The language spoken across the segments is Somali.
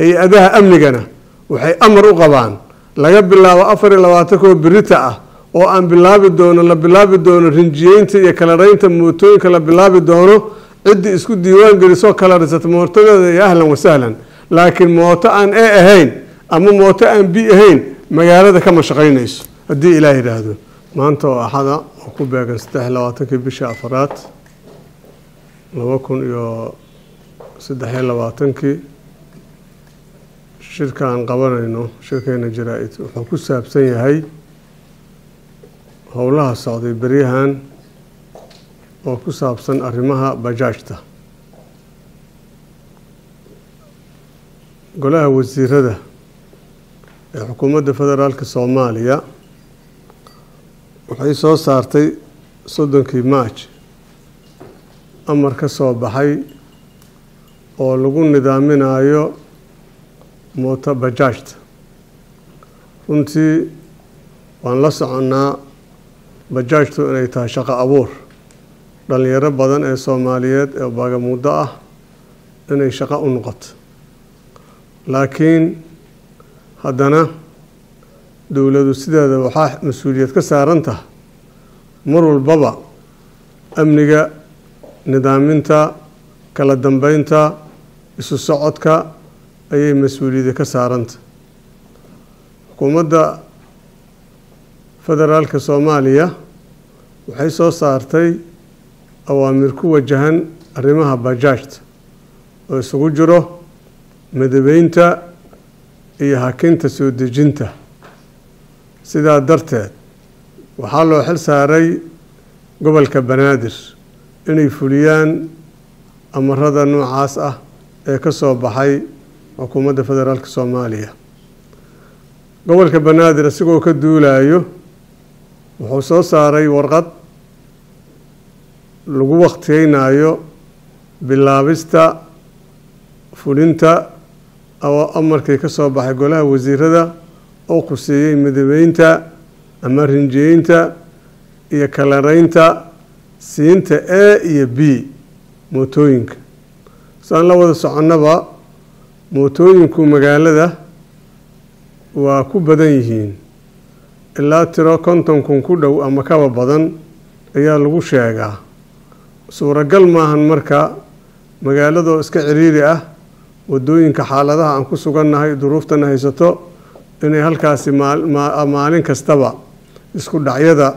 hay'adaha amnigana waxay amar u qabaan laga bilaabo afar iyo labaatankoo birita ah oo aan bilaabi doono la bilaabi doono rinjiyeynta iyo kalaraynta mootooyinka la bilaabi doono ciddii isku diiwaan gelisoo kalarisata mootadeeda iyo ahlan wasahlan laakiin mooto aan e ahayn ama mooto aan bi ahayn magaalada kama shaqaynayso. Haddii ilaah yidhaahdo maanta oo axada oo ku beegan saddex labaatankii bisha afaraad laba kun iyo saddex iyo labaatankii shirka aan qabanayno shirkeena jaraa-id wuxuu ku saabsan yahay howlaha socday beryahan oo ku saabsan arrimaha bajaajta. Golaha wasiirada ee xukuumadda federaalka soomaaliya waxay soo saartay soddonkii maaj amar ka soo baxay oo lagu nidaaminayo mooto bajaajta runtii waan la soconnaa bajaajtu inay tahay shaqo abuur dhalinyaro badan ee soomaaliyeed ee baagamuuddo ah inay shaqo u noqoto laakiin haddana dowladu sideeda waxaa mas'uuliyad ka saaran tahay mar walbaba amniga nidaaminta kala dambeynta isu socodka ayay mas'uuliyada ka saaranta. Xukuumadda federaalka soomaaliya waxay soo saartay awaamir ku wajahan arrimaha bajaajta oo isugu jiro madabeynta iyo hakinta soo dejinta. Sidaa darteed waxaa loo xil saaray gobolka banaadir inay fuliyaan amarada noocaas ah ee ka soo baxay xukuumadda federaalka soomaaliya. Gobolka banaadir isagoo ka duulayo wuxuu soo saaray warqad lagu waqtiyeynayo bilaabista fulinta amarkii ka soo baxay golaha wasiirada oo khuseeyey madabeynta ama rinjeyeynta iyo kalaraynta siinta a iyo b mootooyinka. Saan la wada soconnaba mootooyinku magaalada waa ku badan yihiin. Ilaa tiro konton kun ku dhow ama kaba badan ayaa lagu sheegaa. Suuragal maahan marka magaaladoo iska ciriiri ah waddooyinka xaaladaha aan ku sugannahay duruuftana haysato inay halkaasi maalin kastaba isku dhacyada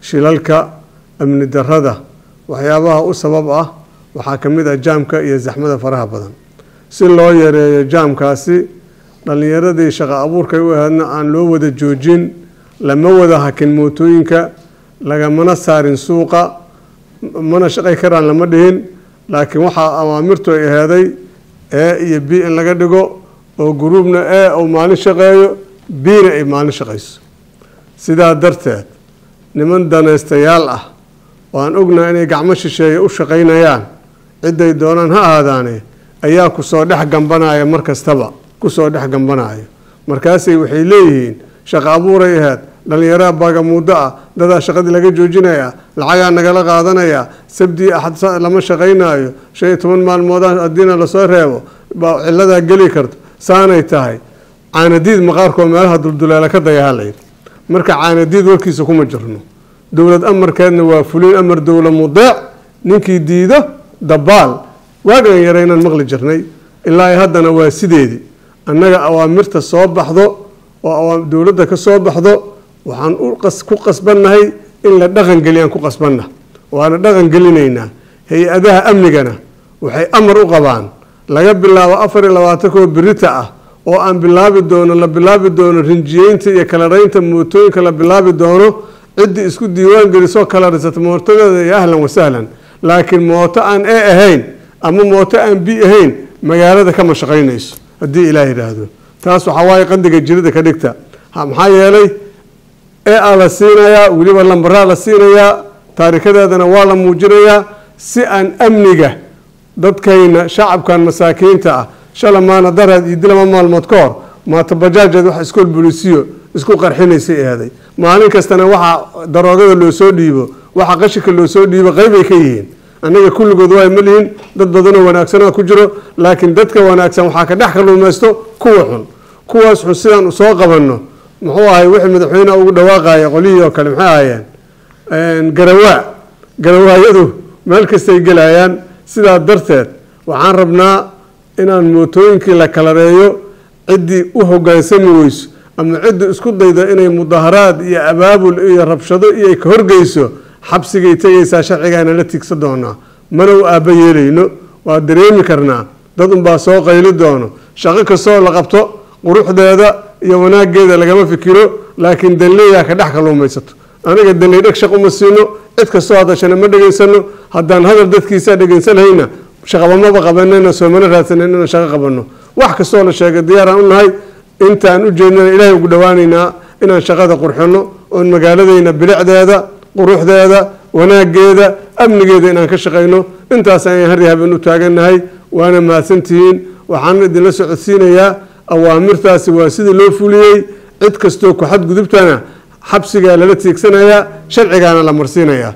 shilalka amni darada waxyaabaha u sabab ah waxaa ka mid ah jaamka iyo zaxmada faraha badan si loo yareeyo jaamkaasi dhallinyaradii shaqo abuurkay u ahaydna aan loo wada joojin lama wada hakin mootooyinka lagamana saarin suuqa mana shaqay karaan lama dhihin. Laakiin waxaa awaamirtu ay aheeday e iyo b in laga dhigo oo gruubna e uu maalin shaqeeyo bna ay maalin shaqayso sidaa darteed niman danaystayaal ah oo aan ognahay inay gacmo shisheeye u shaqaynayaan ciday doonaan ha ahaadaane ayaa ku soo dhex gambanaya mar kastaba ku soo dhex gambanaya. Markaasay waxay leeyihiin shaqo abuuray ahayd dhallinyaraha baagamuuddo ah dadaa shaqadii laga joojinaya lacagaa nagala qaadanaya sabdii axad lama shaqaynaayo shan iyo toban maalmooda haddiina la soo reebo baa ciladaa geli karto saanay tahay. Caanadiid maqaarkoo meelaha dulduleela ka dayaha layidhi marka caanadiid warkiisa kuma jirno. Dowlad amarkeedna waa fulin amar dowla mudeec ninkii diido dabaal waagaan yaraynan maqli jirnay. Ilaa haddana waa sideedii annaga awaamirta soo baxdo oo dowladda ka soo baxdo waxaan ku qasbannahay in la dhaqangeliyaan ku qasbanna waana dhaqan gelinaynaa hay'adaha amnigana waxay amar u qabaan. Laga bilaabo afar iyo labaatankoo birita ah oo aan bilaabi doono la bilaabi doono rinjiyeynta iyo kalaraynta mootooyinka la bilaabi doono ciddii isku diiwaan gelisoo kalarisata mootadeeda iyo ahlan wasahlan laakiin mooto aan e ahayn ama mooto aan bi ahayn magaalada kama shaqaynayso haddii ilaah yidhaahdo. Taas waxaa waaye qandiga jirida ka dhigta. Maxaa yeelay e a la siinayaa weliba lambaraa la siinayaa taarikadeedana waa la muujinayaa si aan amniga dadkayna shacabkan masaakiinta ah shalamaana dareed iyo dilama maalmood ka hor maata bajaajeed wax iskool bolisiyo isku qarxinaysay eeday maalin kastana waxaa daroogada loo soo dhiibo waxa qashika loo soo dhiibo qeybay ka yihiin annaga kulligood waa ma lihin dad badanoo wanaagsanaa ku jiro laakiin dadka wanaagsan waxaa ka dhex kaluumaysto kuwa xun. Kuwaas xun sidaan u soo qabanno. Muxuu ahay wixii madaxweyneha ugu dhawaaqaya qolihii oo kale maxay ahayeen garawaa. Garawaayadu meel kastay gelayaan sidaa darteed waxaan rabnaa inaan mootooyinkii la kalareeyo ciddii u hogaansami weyso ama ciddii isku dayda inay mudaharaad iyo abaabul iyo rabshado iyo ay ka horgeyso xabsigay tegaysaa sharcigaana la tigsa doonaa mana u aaba yeelayno waa dareemi karnaa. Dad unbaa soo qayli doono. Shaqo kastoo la qabto quruxdeeda iyo wanaageeda lagama fikiro laakiin danleeyaa ka dhex kaluumaysato aniga danley dheg shaq uma siino cid kastoo hadashana ma dhegaysano haddaan hadal dadkiisa dhegaysanhayna shaqabamaba qabanayna soomana raadsanan inaan shaqo qabanno. Wax kastoo la sheegay diyaaraan u nahay intaan u jeednana ilaahay ugu dhawaanaynaa inaan shaqada qurxino oon magaaladayna bilicdeeda quruxdeeda wanaageeda amnigeeda inaan ka shaqayno. Intaas ayaan hari haben u taagannahay waana mahadsantihiin waxaan idinla socodsiinayaa awaamirtaasi waa sidii loo fuliyey. Cid kastoo ku xadgudubtana xabsigaa lala tiigsanayaa sharcigaana la marsiinayaa